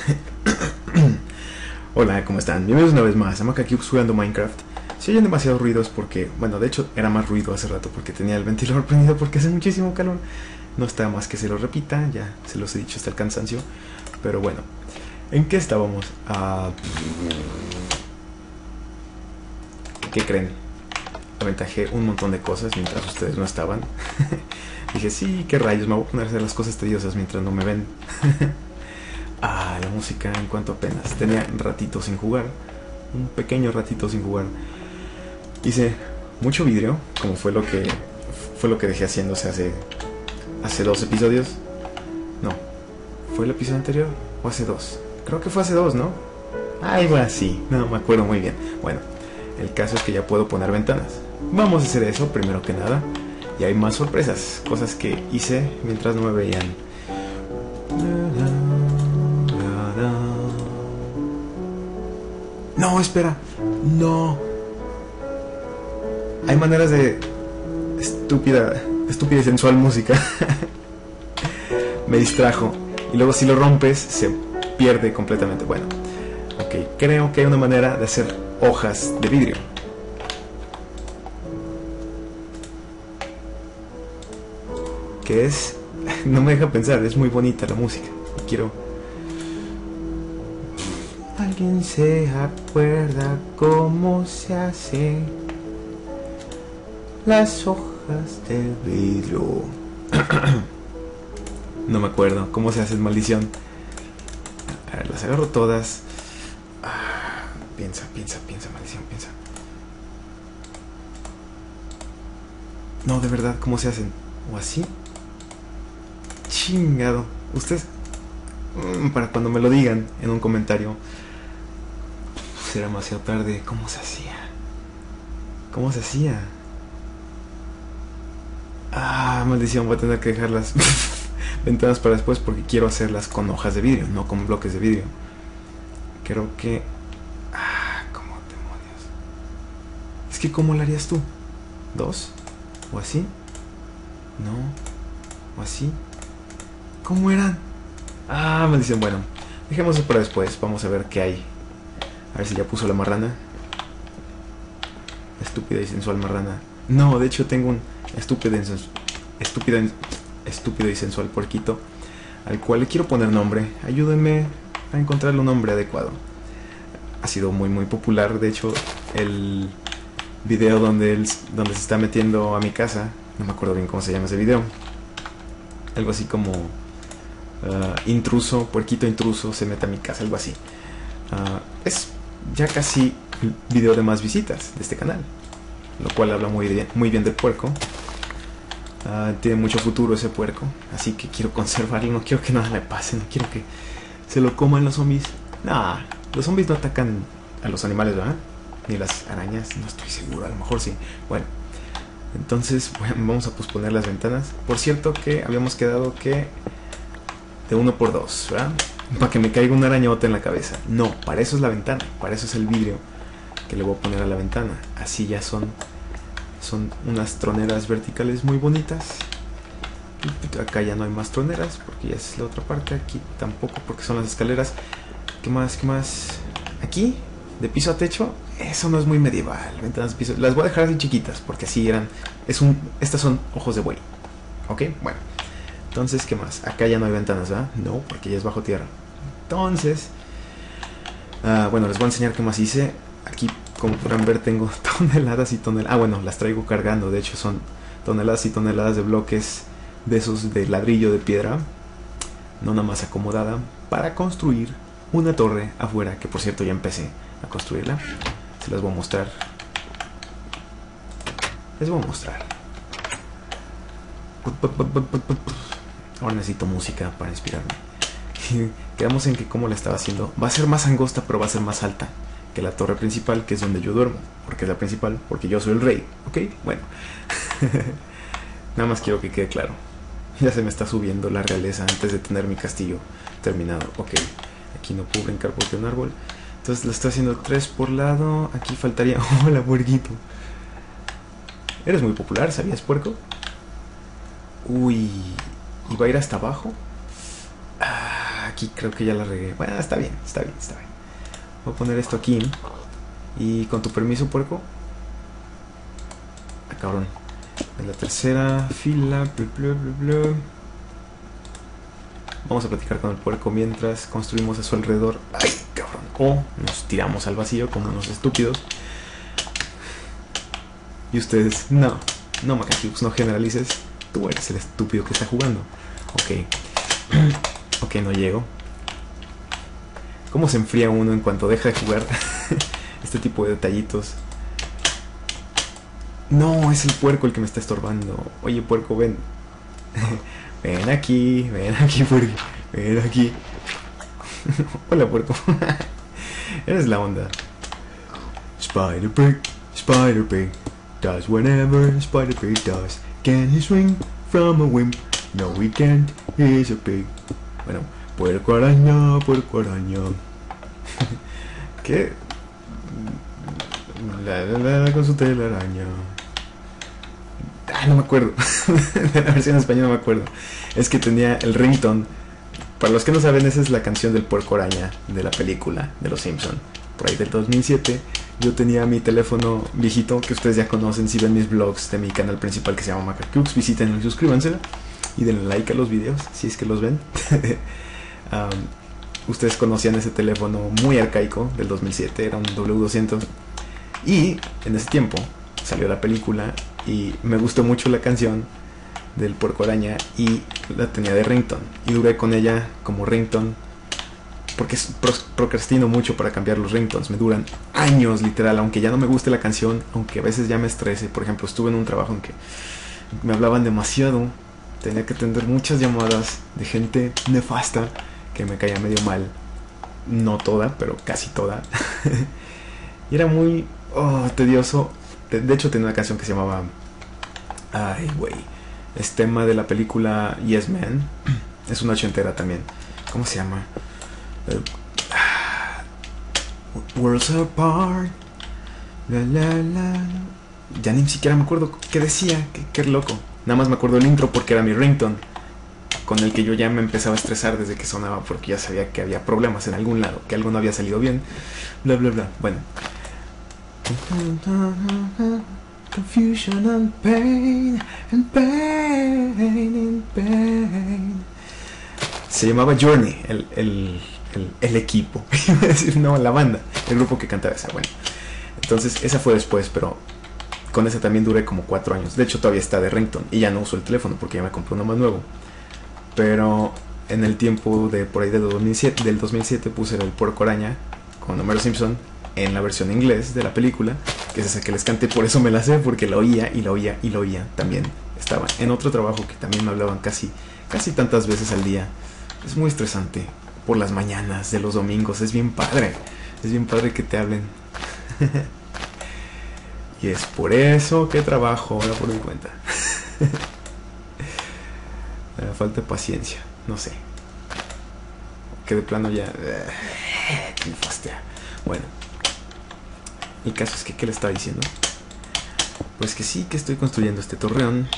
Hola, ¿cómo están? Bienvenidos una vez más a Cubes jugando Minecraft. Si oyen demasiados ruidos porque, bueno, de hecho era más ruido hace rato porque tenía el ventilador prendido porque hace muchísimo calor. No está más que se lo repita, ya se los he dicho hasta el cansancio. Pero bueno, ¿en qué estábamos? Ah, ¿Qué creen? Aventajé un montón de cosas mientras ustedes no estaban. Dije, sí, qué rayos, me voy a poner a hacer las cosas tediosas mientras no me ven. música en cuanto apenas. Tenía ratito sin jugar. Un pequeño ratito sin jugar. Hice mucho vidrio, como fue lo que fue lo que dejé haciéndose hace hace dos episodios. No, ¿fue el episodio anterior o hace dos? Creo que fue hace dos, ¿no? Ay, bueno, sí, no me acuerdo muy bien. Bueno, el caso es que ya puedo poner ventanas. Vamos a hacer eso primero que nada. Y hay más sorpresas, cosas que hice mientras no me veían. Espera. No. Hay maneras de estúpida, estúpida y sensual música. me distrajo. Y luego si lo rompes se pierde completamente. Bueno, ok, creo que hay una manera de hacer hojas de vidrio. Que es... No me deja pensar, es muy bonita la música. Quiero... ¿Alguien se acuerda cómo se hace las hojas de vidrio? no me acuerdo cómo se hace maldición. A ver, las agarro todas. Ah, piensa, piensa, piensa, maldición, piensa. No, de verdad, ¿cómo se hacen? ¿O así? Chingado. Ustedes, mm, para cuando me lo digan en un comentario, será demasiado tarde. ¿Cómo se hacía? ¿Cómo se hacía? Ah, maldición, voy a tener que dejar las ventanas para después porque quiero hacerlas con hojas de vidrio, no con bloques de vidrio. Creo que... Ah, ¿cómo demonios? Es que ¿cómo lo harías tú? ¿Dos? ¿O así? No. ¿O así? ¿Cómo eran? Ah, maldición, bueno. Dejemos para después. Vamos a ver qué hay. A ver si ya puso la marrana. Estúpida y sensual marrana. No, de hecho tengo un estúpido, estúpida, estúpido y sensual puerquito al cual le quiero poner nombre. Ayúdenme a encontrarle un nombre adecuado. Ha sido muy muy popular, de hecho, el video donde, él, donde se está metiendo a mi casa, no me acuerdo bien cómo se llama ese video. Algo así como uh, intruso, puerquito intruso se mete a mi casa, algo así. Uh, es ya casi el video de más visitas de este canal, lo cual habla muy bien, muy bien del puerco. Uh, tiene mucho futuro ese puerco, así que quiero conservarlo, no quiero que nada le pase, no quiero que se lo coman los zombies. Nah, los zombies no atacan a los animales, ¿verdad? Ni las arañas, no estoy seguro, a lo mejor sí. Bueno, entonces vamos a posponer las ventanas. Por cierto que habíamos quedado que de uno por dos, ¿verdad? Para que me caiga una arañota en la cabeza. No, para eso es la ventana, para eso es el vidrio que le voy a poner a la ventana. Así ya son, son unas troneras verticales muy bonitas. Acá ya no hay más troneras porque ya es la otra parte. Aquí tampoco porque son las escaleras. ¿Qué más? ¿Qué más? Aquí, de piso a techo, eso no es muy medieval. Ventanas piso. Las voy a dejar así chiquitas porque así eran. Es un, estas son ojos de buey. ¿Ok? Bueno. Entonces, ¿qué más? Acá ya no hay ventanas, ¿verdad? No, porque ya es bajo tierra. Entonces, uh, bueno, les voy a enseñar qué más hice. Aquí, como podrán ver, tengo toneladas y toneladas. Ah, bueno, las traigo cargando. De hecho, son toneladas y toneladas de bloques de esos de ladrillo de piedra. No nada más acomodada. Para construir una torre afuera. Que por cierto ya empecé a construirla. Se las voy a mostrar. Les voy a mostrar. Ahora necesito música para inspirarme. Quedamos en que como la estaba haciendo. Va a ser más angosta, pero va a ser más alta que la torre principal, que es donde yo duermo. Porque es la principal, porque yo soy el rey. ¿Ok? Bueno. Nada más quiero que quede claro. Ya se me está subiendo la realeza antes de tener mi castillo terminado. Ok. Aquí no puedo brincar porque un árbol. Entonces lo estoy haciendo tres por lado. Aquí faltaría... Hola, puerquito. Eres muy popular, ¿sabías, puerco? Uy, ¿y va a ir hasta abajo? Ah, aquí creo que ya la regué. Bueno, está bien, está bien, está bien. Voy a poner esto aquí. Y con tu permiso, puerco. Ah, cabrón. En la tercera fila. Vamos a platicar con el puerco mientras construimos a su alrededor. ¡Ay, cabrón! O nos tiramos al vacío como unos estúpidos. Y ustedes, no, no, Macacubes, no generalices. Tú eres el estúpido que está jugando. Ok. ok, no llego. ¿Cómo se enfría uno en cuanto deja de jugar este tipo de detallitos? No, es el puerco el que me está estorbando. Oye, puerco, ven. ven aquí, ven aquí, puerco. Ven aquí. Hola, puerco. Eres la onda. Spider Pig, Spider Pig, does whatever Spider Pig does. Can he swing from a wimp? No, we can't. He's a pig. Bueno, puerco araña, puerco araña. ¿Qué? La, la, la, con su telaraña. Ah, no me acuerdo. de la versión en español no me acuerdo. Es que tenía el ringtone. Para los que no saben, esa es la canción del puerco araña de la película de Los Simpson. Por ahí del 2007. Yo tenía mi teléfono viejito que ustedes ya conocen si ven mis vlogs de mi canal principal que se llama Macacux. Visítenlo y suscríbanse. Y denle like a los videos si es que los ven. um, ustedes conocían ese teléfono muy arcaico del 2007. Era un W200. Y en ese tiempo salió la película y me gustó mucho la canción del puerco araña y la tenía de ringtone y duré con ella como ringtone porque procrastino mucho para cambiar los ringtones, me duran años literal, aunque ya no me guste la canción, aunque a veces ya me estrese, por ejemplo estuve en un trabajo en que me hablaban demasiado, tenía que atender muchas llamadas de gente nefasta que me caía medio mal, no toda, pero casi toda, y era muy oh, tedioso. De, hecho, tenía una canción que se llamaba. Ay, güey. Es tema de la película Yes Man. Es una ochentera también. ¿Cómo se llama? Uh, Worlds apart. La, la, la. Ya ni siquiera me acuerdo qué decía. Qué, qué loco. Nada más me acuerdo el intro porque era mi ringtone. Con el que yo ya me empezaba a estresar desde que sonaba porque ya sabía que había problemas en algún lado, que algo no había salido bien. Bla, bla, bla. Bueno, Confusion and pain, and pain, and pain. Se llamaba Journey, el, el, el, el equipo. No, la banda, el grupo que cantaba esa. Bueno, entonces esa fue después, pero con esa también duré como cuatro años. De hecho, todavía está de ringtone y ya no uso el teléfono porque ya me compré uno más nuevo. Pero en el tiempo de por ahí del 2007, del 2007 puse el Puerco Araña con Homero Simpson en la versión inglés de la película, que es esa que les canté, por eso me la sé, porque la oía y la oía y la oía también. Estaba en otro trabajo que también me hablaban casi, casi tantas veces al día. Es muy estresante. Por las mañanas, de los domingos, es bien padre. Es bien padre que te hablen. y es por eso que trabajo ahora por mi cuenta. Me falta paciencia, no sé. Que de plano ya... Me Bueno. El caso es que, ¿qué le estaba diciendo? Pues que sí, que estoy construyendo este torreón.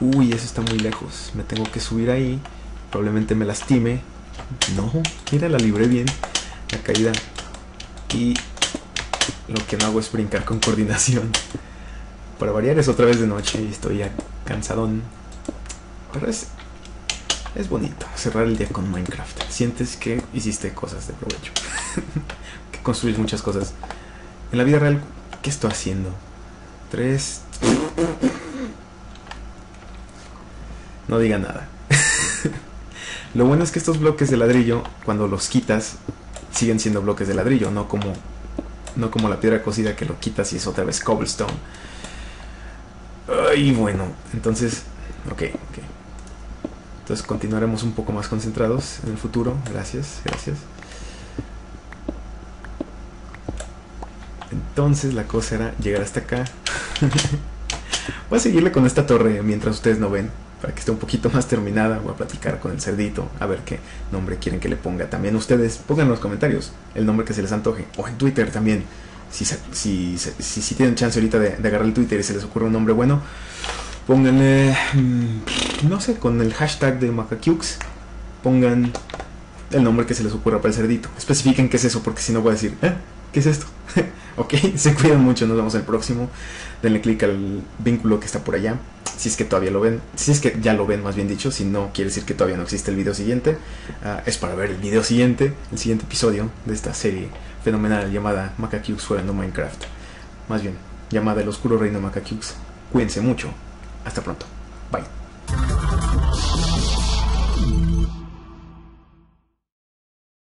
Uy, eso está muy lejos. Me tengo que subir ahí. Probablemente me lastime. No, mira, la libré bien. La caída. Y lo que no hago es brincar con coordinación. Para variar es otra vez de noche y estoy ya cansadón. Pero es, es bonito cerrar el día con Minecraft. Sientes que hiciste cosas de provecho. que construyes muchas cosas. En la vida real, ¿qué estoy haciendo? Tres. No diga nada. Lo bueno es que estos bloques de ladrillo, cuando los quitas, siguen siendo bloques de ladrillo, no como, no como la piedra cocida que lo quitas y es otra vez cobblestone. Ay, bueno, entonces, ok, ok. Entonces continuaremos un poco más concentrados en el futuro. Gracias, gracias. Entonces la cosa era llegar hasta acá. Voy a seguirle con esta torre mientras ustedes no ven, para que esté un poquito más terminada. Voy a platicar con el cerdito, a ver qué nombre quieren que le ponga. También ustedes pongan en los comentarios el nombre que se les antoje. O en Twitter también. Si, si, tienen chance ahorita de, agarrar el Twitter y se les ocurre un nombre bueno, pónganle, mm, no sé, con el hashtag de Macacukes, pongan el nombre que se les ocurra para el cerdito. Especifiquen qué es eso, porque si no voy a decir, ¿eh? ¿Qué es esto? ok, se cuidan mucho, nos vemos el próximo. Denle clic al vínculo que está por allá. Si es que todavía lo ven, si es que ya lo ven, más bien dicho, si no quiere decir que todavía no existe el video siguiente, ah, es para ver el video siguiente, el siguiente episodio de esta serie fenomenal llamada Macaques jugando Minecraft. Más bien, llamada El Oscuro Reino Macaques. Cuídense mucho. Hasta pronto. Bye.